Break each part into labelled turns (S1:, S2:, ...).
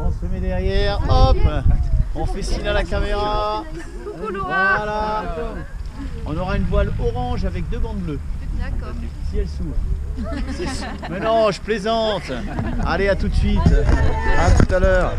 S1: On se met derrière, hop On fait signe à la caméra. Voilà On aura une voile orange avec deux bandes bleues.
S2: D'accord.
S1: Si elle s'ouvre. Mais non, je plaisante Allez, à tout de suite À tout à l'heure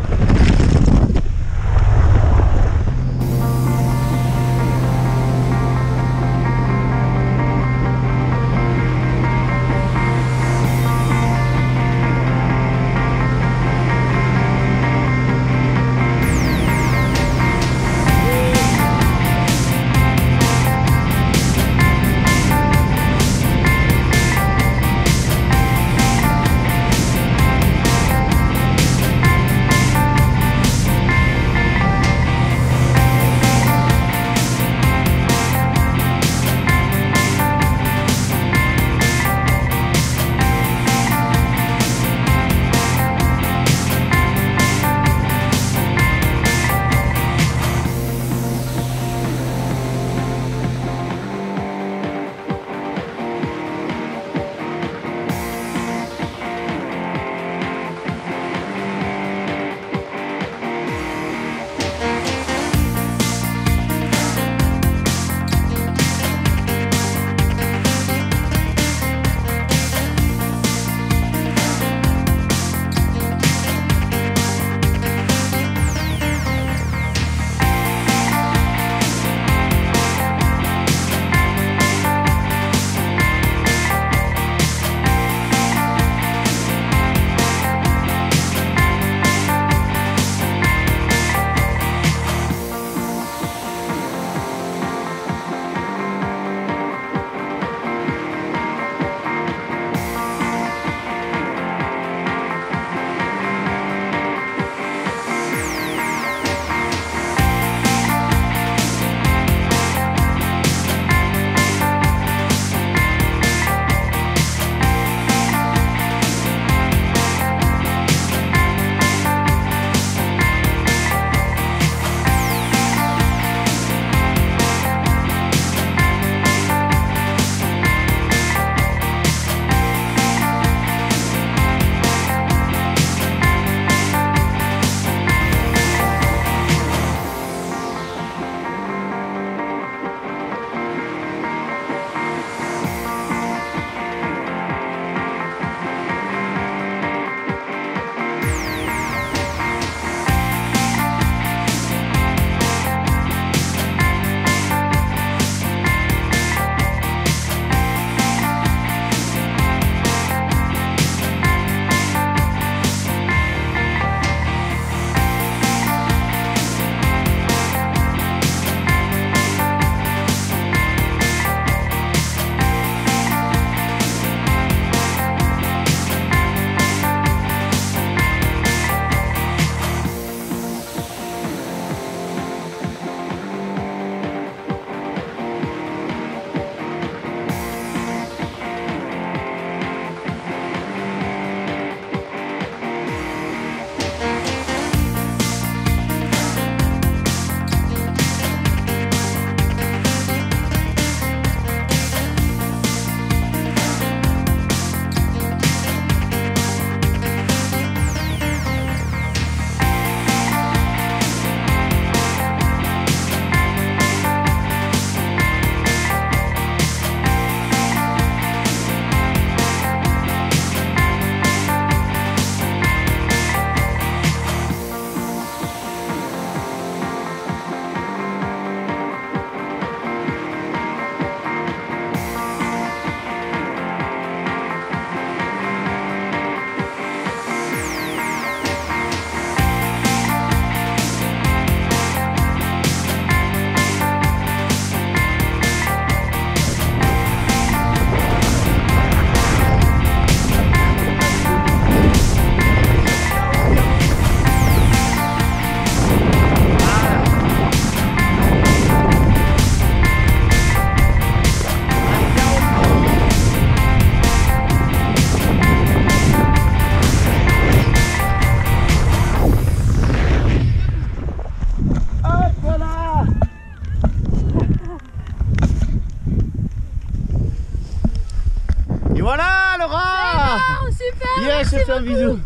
S1: te fais un bisou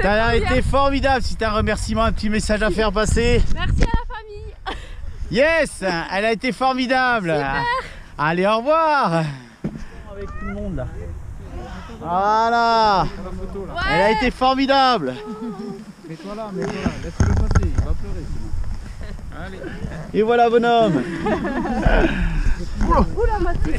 S1: T'as été formidable. Si t'as un remerciement, un petit message à faire passer.
S2: Merci à la famille.
S1: Yes, elle a été formidable.
S2: Super.
S1: Allez, au revoir. Avec tout le monde là. Voilà.
S2: Ouais.
S1: Elle a été formidable.
S3: Mets-toi là, mets-toi là, laisse-le passer, il va pleurer sinon. Allez.
S1: Et voilà, bonhomme.
S2: Oula, Mathieu.